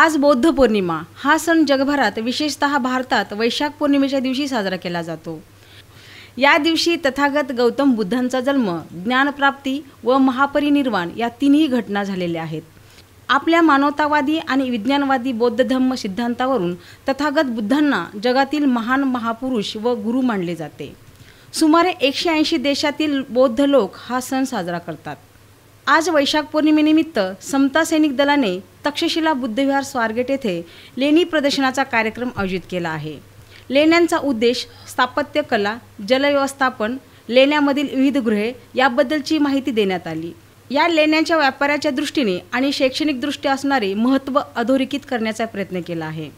आज बौद्ध पौर्णिमा. हा सण जगभरात विशेषतः भारतात वैशाख पौर्णिमेच्या दिवशी साजरा केला जातो. या दिवशी तथागत गौतम बुद्धांचा जन्म ज्ञानप्राप्ती व महापरिनिर्वाण या तिन्ही घटना झालेल्या आहेत. आपल्या मानवतावादी आणि विज्ञानवादी बौद्ध धम्म सिद्धांतावरून तथागत बुद्धांना जगातील महान महापुरुष व गुरु मानले जाते. सुमारे एकशे ऐंशी देशातील बौद्ध लोक हा सण साजरा करतात. आज वैशाख पौर्णिमेनिमित्त समता सैनिक दलाने तक्षशिला बुद्धविहार स्वारगेट येथे लेणी प्रदर्शनाचा कार्यक्रम आयोजित केला आहे. लेण्यांचा उद्देश स्थापत्य कला जलव्यवस्थापन लेण्यामधील विविध गृहे याबद्दलची माहिती देण्यात आली. या लेण्यांच्या व्यापाराच्या दृष्टीने आणि शैक्षणिकदृष्ट्या असणारे महत्त्व अधोरेखित करण्याचा प्रयत्न केला आहे.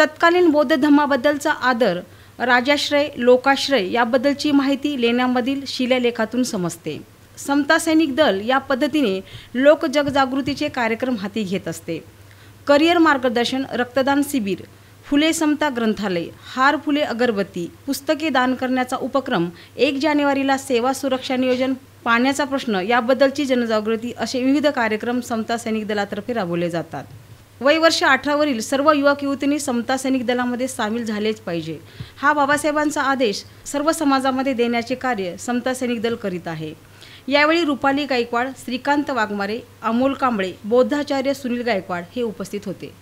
तत्कालीन बौद्ध धर्माबद्दलचा आदर राजाश्रय लोकाश्रय याबद्दलची माहिती लेण्यामधील शिलालेखातून समजते. समता सैनिक दल या पद्धतीने लोकजगजागृतीचे कार्यक्रम हाती घेत असते. करिअर मार्गदर्शन रक्तदान शिबिर फुले समता ग्रंथालय हार फुले अगरबत्ती पुस्तके दान करण्याचा उपक्रम एक जानेवारीला सेवा सुरक्षा नियोजन पाण्याचा प्रश्न याबद्दलची जनजागृती असे विविध कार्यक्रम समता सैनिक दलातर्फे राबवले जातात. वयवर्ष अठरावरील सर्व युवक युवतींनी समता सैनिक दलामध्ये सामील झालेच पाहिजे. हा बाबासाहेबांचा आदेश सर्व समाजामध्ये देण्याचे कार्य समता सैनिक दल करीत आहे. यावेळी रुपाली गायकवाड श्रीकांत वाघमारे अमोल कांबळे बौद्धाचार्य सुनील गायकवाड हे उपस्थित होते.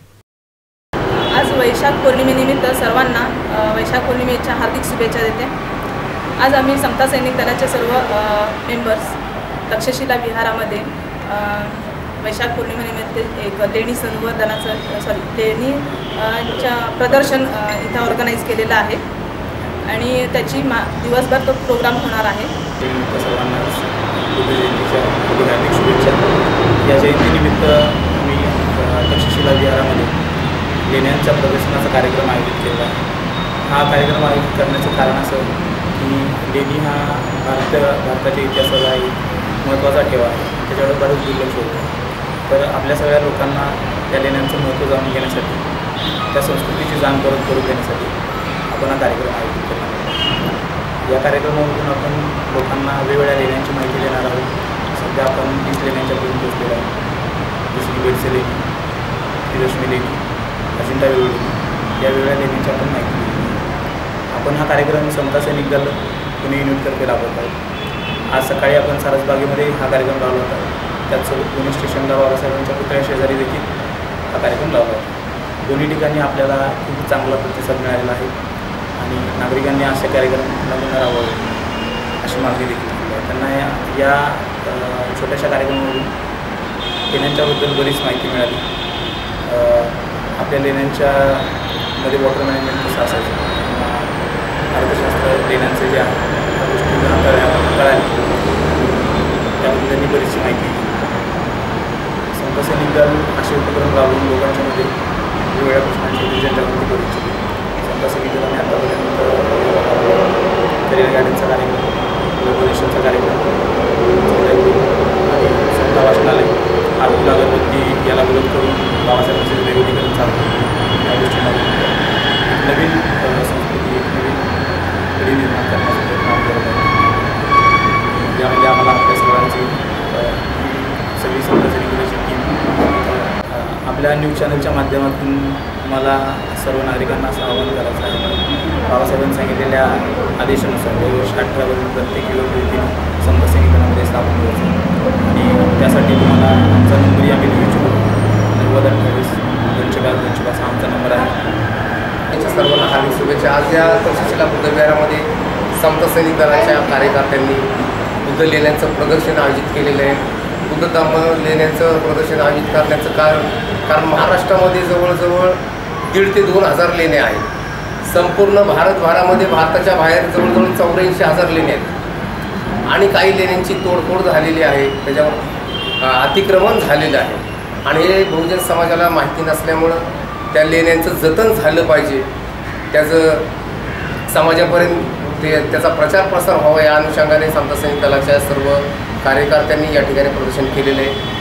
आज वैशाख पौर्णिमेनिमित्त सर्वांना वैशाख पौर्णिमेच्या हार्दिक शुभेच्छा देते. आज आम्ही समता सैनिक दलाचे सर्व मेंबर्स तक्षशिला विहारामध्ये वैशाख पौर्णिमेनिमित्त एक लेणी संवर्धनाचं सॉरी लेणी अ, च्या प्रदर्शन इथं ऑर्गनाईज केलेलं आहे. आणि त्याची मा दिवसभर तो प्रोग्राम होणार आहे. बुद्ध जयंतीच्या खूप हार्दिक शुभेच्छा. या जयंतीनिमित्त मी तक्षशिला विहारामध्ये लेण्यांच्या प्रदर्शनाचा कार्यक्रम आयोजित केला आहे. हा कार्यक्रम आयोजित करण्याचं कारण असं की लेणी हा भारत भारताच्या इतिहासाला एक महत्त्वाचा ठेवा आहे. त्याच्याकडे बरंच दुर्लक्ष होतं. तर आपल्या सगळ्या लोकांना त्या लेण्यांचं महत्त्व जाणून घेण्यासाठी त्या संस्कृतीची जाण परत करून देण्यासाठी आपण हा कार्यक्रम आयोजित केला आहे. या कार्यक्रमामधून आपण लोकांना वेगवेगळ्या लेण्यांची माहिती देणार आहोत. सध्या आपण तीस लेण्यांच्या पुढून पोचलेलो आहे जसं की बेडसे लेणी त्रिलक्ष्मी लेणी अजिंठा वेगळी या वेगवेगळ्या लेण्यांची आपण माहिती दिली आपण हा कार्यक्रम समता सैनिक दल पुणे युनिटतर्फे राबवत आहोत. आज सकाळी आपण सारसबागेमध्ये हा कार्यक्रम लावला होता त्याचसोबत पुणे स्टेशनला बाबासाहेबांच्या पुतळ्या शेजारी देखील हा कार्यक्रम लावला होता दोन्ही ठिकाणी आपल्याला खूप चांगला प्रतिसाद मिळालेला आहे. आणि नागरिकांनी असे कार्यक्रम नमुना राबवावे अशी मागणी देखील केली आहे. त्यांना या या छोट्याशा कार्यक्रमामधून लेण्यांच्याबद्दल बरीच माहिती मिळाली. आपल्या लेण्यांच्या मध्ये वॉटर मॅनेजमेंट कसं असायचं? अर्थशास्त्र लेण्यांचं जे आहे त्या गोष्टी त्यांना कळल्या कळाल्या त्याबद्दल त्यांनी बरीचशी माहिती दिली संत सैनिक दल असे उपक्रम राबवून लोकांच्यामध्ये वेगवेगळ्या प्रश्नांची जनजागृती करू इच्छिते संत सैनिक दलाने आतापर्यंत करिअर गार्डनचा कार्यक्रम रेग्युलेशनचा कार्यक्रम आणि समता वाचनालय आरफुल अगरबत्ती याला विरोध करून बाबासाहेबांचे वेगवेगळीकरण चालतं या गोष्टींना एक नवीन अ, संस्कृती एक नवीन पिढी निर्माण करण्याचा प्रयत्न आम्ही करत आहोत यामध्ये आम्हाला आपल्या सर्वांची अ, सगळी समजाची रेग्युलेशन टीम आपल्या न्यूज चॅनलच्या माध्यमातून मला सर्व नागरिकांना असं आवाहन करायचं आहे. बाबासाहेबांनी सांगितलेल्या आदेशानुसार वर्ष अठरावरून प्रत्येक युवक समजा संगीतामध्ये स्थापन करायचं आणि त्यासाठी तुम्हाला आमचा नंबरही आम्ही देऊ इच्छितो नव्वद अठ्ठावीस दोनशे पाच दोनशे पाच हा आमचा नंबर आहे. त्यांच्या सर्वांना हार्दिक शुभेच्छा. आज या तक्षशिला बुद्धविहारामध्ये संत सैनिक दलाच्या कार्यकर्त्यांनी बुद्ध लेण्यांचं प्रदर्शन आयोजित केलेलं आहे. बुद्ध धम्म लेण्यांचं प्रदर्शन आयोजित करण्याचं कारण कारण महाराष्ट्रामध्ये जवळजवळ दीड ते दोन हजार लेण्या आहेत. संपूर्ण भारतभरामध्ये भारताच्या बाहेर जवळजवळ चौऱ्याऐंशी हजार लेण्या आहेत. आणि काही लेण्यांची तोडफोड झालेली आहे त्याच्यावर अतिक्रमण झालेलं आहे. आणि हे बहुजन समाजाला माहिती नसल्यामुळं त्या लेण्यांचं जतन झालं पाहिजे. त्याचं समाजापर्यंत ते त्याचा प्रचार प्रसार व्हावा या अनुषंगाने समता सैनिक दलाच्या सर्व कार्यकर्त्यांनी या ठिकाणी प्रदर्शन केलेले आहे.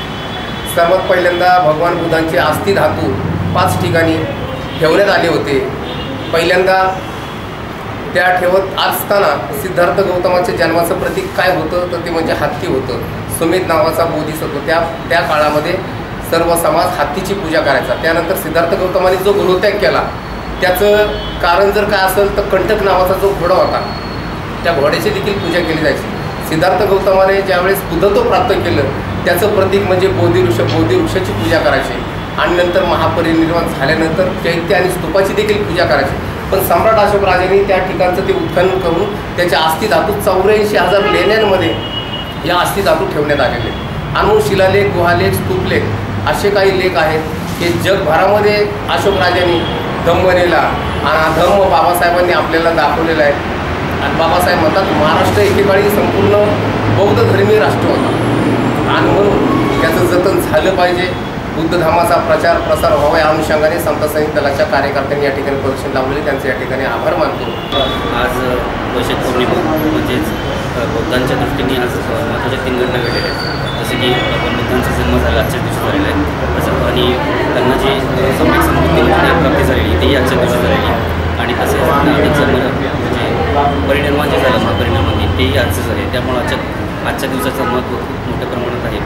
सर्वात पहिल्यांदा भगवान बुद्धांची आस्थी धातू पाच ठिकाणी ठेवण्यात आले होते. पहिल्यांदा त्या ठेवत असताना सिद्धार्थ गौतमाच्या जन्माचं प्रतीक काय होतं? तर ते म्हणजे हत्ती होतं. सुमित नावाचा बोधिसत्व त्या त्या काळामध्ये सर्व समाज हत्तीची पूजा करायचा. त्यानंतर सिद्धार्थ गौतमाने जो गृहत्याग केला त्याचं कारण जर काय असेल तर कंटक नावाचा जो घोडा होता त्या घोड्याची देखील पूजा केली जायची. सिद्धार्थ गौतमाने ज्यावेळेस बुद्धत्व प्राप्त केलं त्याचं प्रतीक म्हणजे बोधी वृक्ष बोधी वृक्षाची पूजा करायची. आणि नंतर महापरिनिर्वाण झाल्यानंतर चैत्य आणि स्तूपाची देखील पूजा करायची. पण सम्राट अशोक राजांनी त्या ठिकाणचं ते उत्खनन करून त्याच्या अस्थि धातू चौऱ्याऐंशी हजार लेण्यांमध्ये या आस्थी धातू ठेवण्यात आलेले. अनु शिलालेख गुहालेख स्तूपलेख असे काही लेख आहेत की जगभरामध्ये अशोक राजांनी धम्मनेला आणि धम्म बाबासाहेबांनी आपल्याला दाखवलेला आहे. आणि बाबासाहेब म्हणतात महाराष्ट्र एकेकाळी संपूर्ण बौद्ध धर्मीय राष्ट्र होता. आणि म्हणून त्याचं जतन झालं पाहिजे. बुद्ध धर्माचा प्रचार प्रसार व्हावा या अनुषंगाने संत सैनिक दलाच्या कार्यकर्त्यांनी या ठिकाणी प्रदर्शन लावलेले. त्यांचे या ठिकाणी आभार मानतो. आज वैशाख पौर्णिमा म्हणजेच बौद्धांच्या दृष्टीने आज महत्त्वाच्या तीन घटना घडलेल्या आहेत. जसे की आपण बुद्धांचा जन्म झाला आजच्या दिवशी झालेला आहे तसं आणि त्यांना जे अ, सम्यक समृद्धी म्हणजे इथेही झालेली आजच्या दिवशी झालेली आहे. आणि तसेच नागरिक जन्म म्हणजे परिणाम जे झालं आहे तेही आजचंच आहे. त्यामुळे आजच्या आजच्या दिवसाचं महत्त्व खूप मोठ्या प्रमाणात आहे.